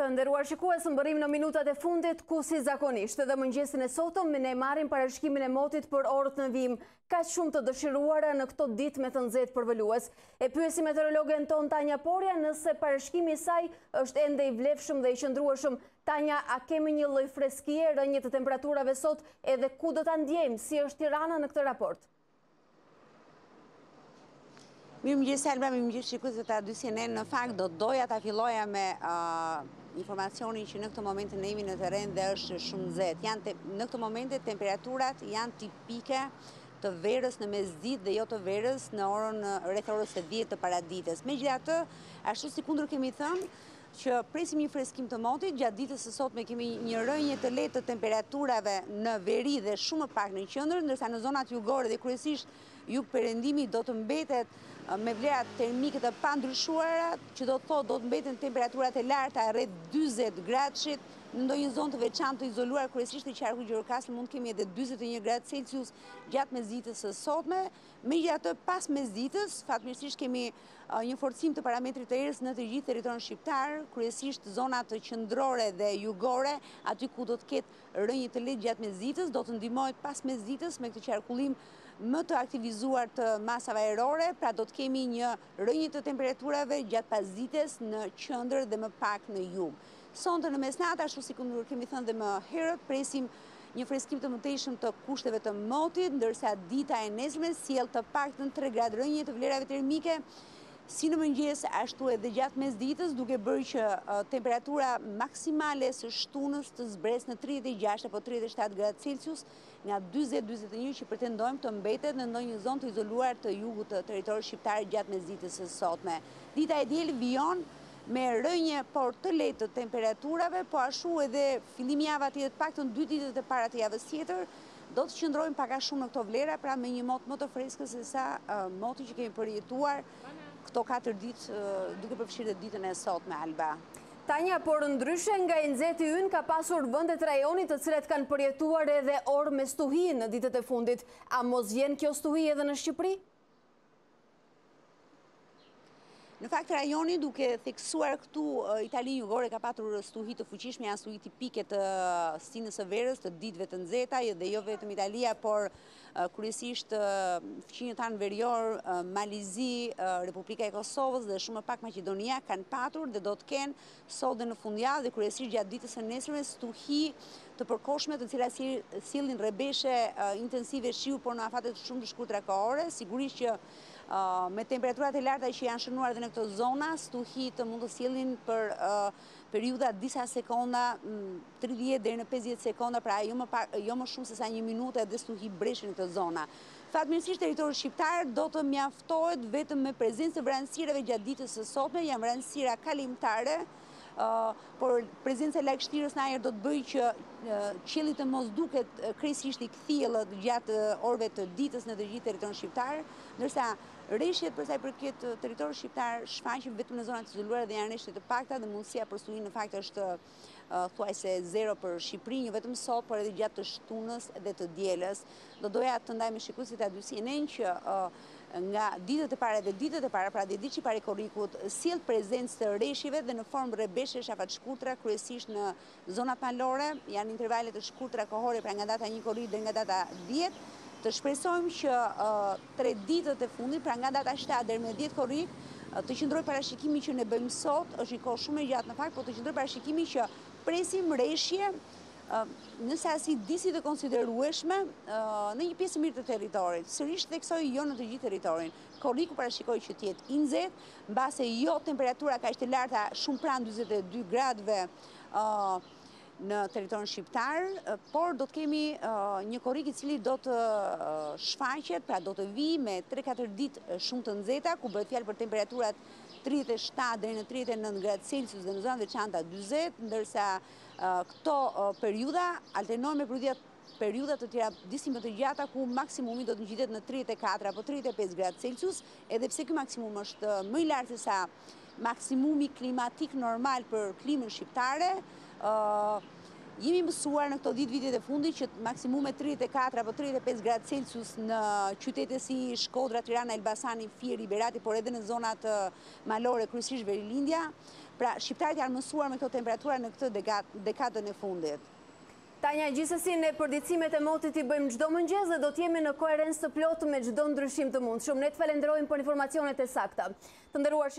Të nderuar shikues, mbërrijmë në minutat e fundit, ku si zakonisht edhe mëngjesin e sotëm, ne marrim parashikimin e motit për orët në vijim, kaq shumë të dëshiruara në këto ditë me të nxehtë përvëlues. E pyesim meteorologen tonë Tanja Porja nëse parashikimi i saj është ende i vlefshëm dhe i qëndrueshëm. Tanja, a kemi një lloj freskie, rënie të temperaturave sot edhe ku do ta ndjejmë, si është Tirana në këtë raport? Mirëmëngjes Alba, mirëmëngjes shikues të A2 CNN. Në fakt do doja ta filloja me uh, informacionin që në këto momente ne jemi në terren dhe është shumë nxehtë. Në këto momente temperaturat janë tipike të verës në mesditë dhe jo të verës në orën rreth orës së 10 të paradites. Megjithatë, ashtu sikundër kemi thënë, që presim një freskim të motit, gjatë ditës së sotme kemi një rënie të lehtë të temperaturave në veri dhe shumë më pak në qendër, ndërsa në zonat jugore dhe kryesisht jugperëndimi do të mbetet me vlera termike të pandryshuara, që do të thotë do të mbeten temperaturat e larta rreth 40 gradëshit, në ndonjë zonë të veçantë të izoluar kryesisht te qarku Gjirokastër mund të kemi edhe 41 gradë Celsius gjatë mesditës së sotme, megjithatë pas mesditës, fatmirësisht kemi Një forcim të parametrit të erës në të gjithë territorin shqiptar, kryesisht zonat qendrore dhe jugore, aty ku do të ketë rënie të lehtë gjatë mesditës, do të ndihmohet pas mesditës me këtë qarkullim më të aktivizuar të masave ajrore, pra do të kemi një rënie të temperaturave gjatë pasdites në qendër dhe më pak në jug. Sonte në mesnatë, ashtu sikundër kemi thënë dhe më herët, presim një freskim të mëtejshëm të kushteve të motit, ndërsa dita e nesërme sjell të paktën 3 gradë rënie të vlerave termike, si në mëngjes ashtu edhe gjatë mesditës, duke bërë që temperatura maksimale e së shtunës të zbresë në 36 apo 37 gradë Celsius, nga dyzet, dyzet e një që pretendojmë të mbetet në ndonjë zonë të izoluar të jugut të territorit shqiptar gjatë mesditës së sotme. Dita e diel vijon me rënie, por të lehtë të temperaturave, po ashtu edhe fillimjava tjetër të paktën dy ditët e para të javës tjetër, do të qëndrojmë pak a shumë në këto vlera, pra me një mot më të freskët se sa moti që kemi përjetuar këto katër ditë, duke përfshirë dhe ditën e sotme, Alba. Tanja, por ndryshe nga i nxehti ynë ka pasur vende të rajonit të cilat kanë përjetuar edhe orë me stuhi në ditët e fundit. A mos vjen kjo stuhi edhe në Shqipëri? Në fakt, rajoni duke theksuar këtu Italinë jugore ka patur stuhi të fuqishme, janë stuhi tipike të stinës së verës, të ditëve të nxehta, dhe jo vetëm Italia, por kryesisht fqinjët tanë veriorë, Mali i Zi, Republika e Kosovës dhe shumë më pak Maqedonia kanë patur dhe do të kenë sot dhe në fundjavë dhe kryesisht gjatë ditës së nesërme stuhi të përkohshme të cilat sjellin rrebeshe intensive shiu por në afate shumë të shkurtra kohore, sigurisht që me temperaturat e larta që janë shënuar dhe në këto zona, stuhitë mund të sjellin për periudha disa sekonda, 30 deri në 50 sekonda, pra jo më, par, jo më shumë se sa një minutë dhe stuhi breshri në këto zona. Fatmirësisht territori shqiptar do të mjaftohet vetëm me prezencë të vranësirave gjatë ditës së sotme, janë vranësira kalimtare, por prezenca e lagështirës në ajer do të bëjë që qielli të mos duket krejtësisht i kthjellët gjatë orëve të ditës në të gjithë territorin shqiptar, ndërsa Reshjet përsa i përket territorit shqiptar shfaqen vetëm në zona të izoluara dhe janë reshje të pakta dhe mundësia për stuhi në fakt është thuajse zero për Shqipërinë, jo vetëm sot, por edhe gjatë të shtunës dhe të dielës. Do doja të ndaj me shikusit e A2 CNN që nga ditët e para dhe ditët e para, pra dhjetëditëshi i parë i korrikut, sjell prezencë të reshjeve dhe në formë rrebeshesh afatshkurtra, kryesisht në Zonat malore janë intervale të shkurtra kohore pra nga data një korrik deri nga data 10. Të shpresojmë që tre ditët e fundit, pra nga data 7 deri më 10 korrik, të qëndrojë parashikimi që ne bëjmë sot, është një kohë shumë e gjatë në fakt, po të qëndrojë parashikimi që presim reshje në sasi disi të konsiderueshme në një pjesë të mirë të territorit. Sërish theksoj jo në të gjithë territorin. Korriku parashikoj që të jetë i nxehtë, mbase jo temperatura kaq të larta shumë pranë 42 gradëve, në territorin shqiptar, por do të kemi një korrik i cili do të shfaqet, pra do të vijë me 3-4 ditë shumë të nxehta, ku bëhet fjalë për temperaturat 37 deri në 39 gradë Celsius dhe në zona të veçanta 40, ndërsa këto periudha alternohen me periudha periudha të tjera disi më të gjata ku maksimumi do të ngjitet në 34 apo 35 gradë Celsius, edhe pse ky maksimum është më i lartë se sa maksimumi klimatik normal për klimën shqiptare, jemi mësuar në këto 10 vitet e fundit që maksimume 34 apo 35 gradë Celsius në qytete si Shkodra, Tirana, Elbasani, Fieri, Berati, por edhe në zonat malore, kryesisht Verilindja. Pra, shqiptarët janë mësuar me këto temperatura në këtë dekadën e fundit. Tanja, Gjithsesi, ne përditësimet e motit i bëjmë çdo mëngjes dhe do të jemi në koherencë të plotë me çdo ndryshim të mundshëm. Ne të falenderojmë për informacionet e sakta. Të nderuar shikues.